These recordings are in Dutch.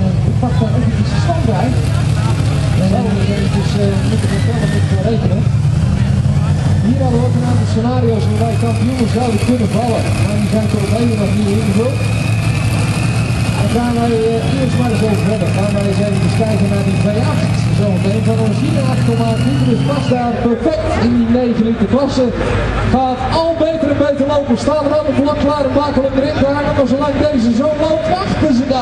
Eh, ik pak dan eventjes de stand bij. En dan eventjes moeten vertellen verder eh, moeten rekenen. Hier hadden we ook een aantal scenario's waarbij kampioenen zouden kunnen vallen. Maar die zijn toch het nog niet ingevuld. Dan gaan wij eh, eerst maar eens even verder. Gaan wij eens even kijken naar die 2-8. zo meteen van ons hier maar die Dus pas daar perfect in die 9 liter klasse. Gaat al beter en beter lopen. Staan er allemaal de klaar en makkelijk erin te hangen. Deze zo lang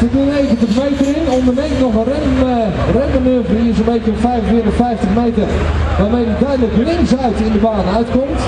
Messi. Schuift de 90 meter in, onderneemt nog een rem, uh, remmanoeuvre hier zo'n beetje op 45, 50 meter. Waarmee hij duidelijk links uit in de baan uitkomt.